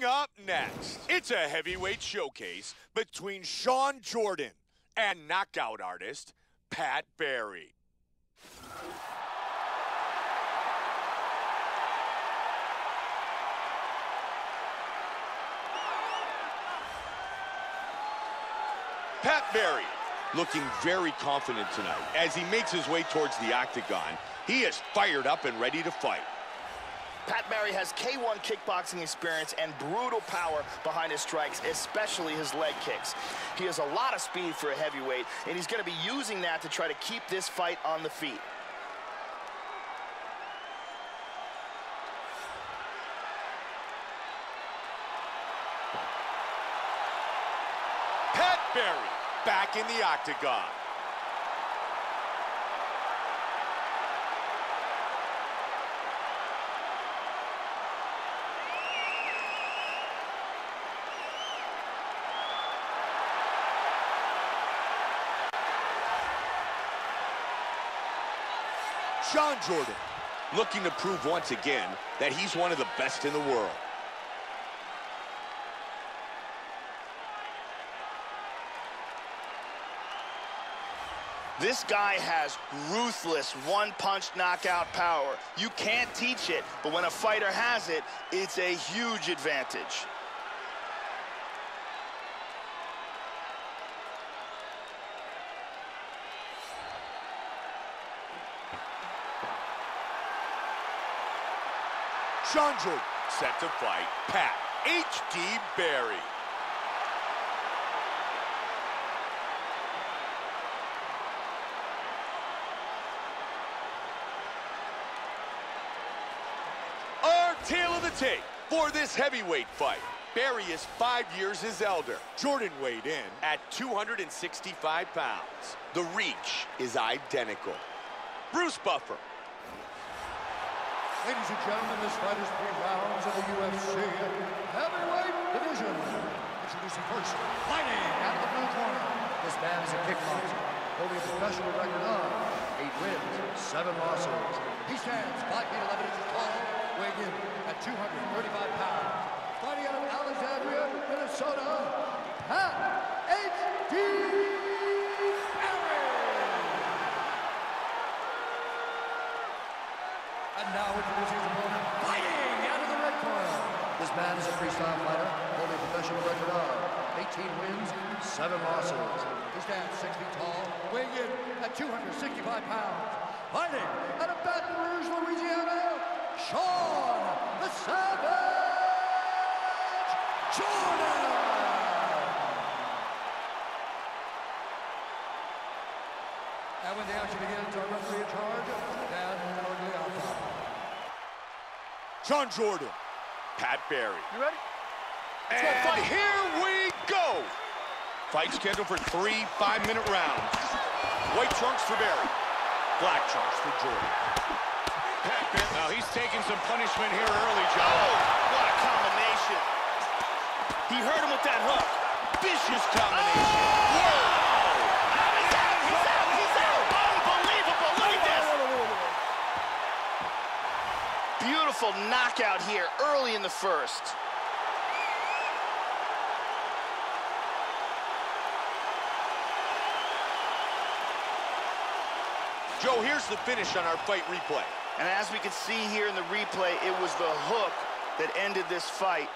Coming up next, it's a heavyweight showcase between Shawn Jordan and knockout artist Pat Barry. Pat Barry looking very confident tonight as he makes his way towards the octagon. He is fired up and ready to fight. Pat Barry has K1 kickboxing experience and brutal power behind his strikes, especially his leg kicks. He has a lot of speed for a heavyweight, and he's going to be using that to try to keep this fight on the feet. Pat Barry back in the octagon. Shawn Jordan looking to prove once again that he's one of the best in the world. This guy has ruthless one-punch knockout power. You can't teach it, but when a fighter has it, it's a huge advantage. Jordan set to fight Pat H.D. Barry. Our tale of the tape for this heavyweight fight. Barry is five years his elder. Jordan weighed in at 265 pounds. The reach is identical. Bruce Buffer, Ladies and gentlemen, this fight is three rounds of the UFC heavyweight division. Introducing first, fighting out of the blue corner. This man is a kickboxer, holding a professional record of eight wins, seven losses. He stands 5 feet 11 inches tall, weighing in at 235 pounds. Fighting out of Alexandria, Minnesota, Pat H.D. Barry. And now introducing his opponent, fighting out of the red corner. This man is a freestyle fighter, holding a professional record of 18 wins, 7 losses. He stands 6 feet tall, weighing in at 265 pounds. Fighting out of Baton Rouge, Louisiana, Shawn the Savage Jordan. And when the action begins, our referee in charge, Dan Miragliotta. Shawn Jordan, Pat Barry. You ready? And here we go. Fight scheduled for three five-minute rounds. White trunks for Barry. Black trunks for Jordan. Pat Barry, now he's taking some punishment here early, John. Oh, what a combination. He hurt him with that hook. Vicious combination. Whoa! He's out, he's out, he's out. Unbelievable, look at this. Beautiful knockout here early in the first. Joe, here's the finish on our fight replay. And as we can see here in the replay, it was the hook that ended this fight.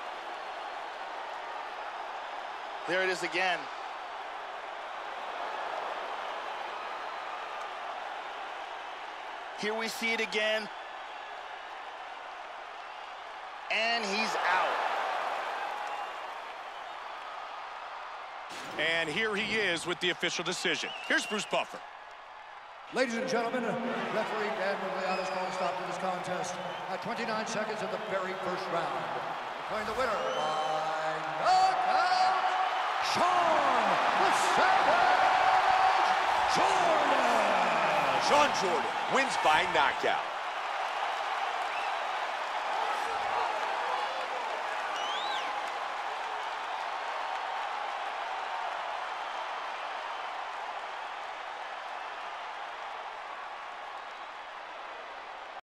There it is again. Here we see it again. And he's out. And here he is with the official decision. Here's Bruce Buffer. Ladies and gentlemen, referee Dan Miragliotta's going to stop to this contest at 29 seconds of the very first round. Declaring the winner by knockout, Shawn the Savage Jordan. Shawn Jordan wins by knockout.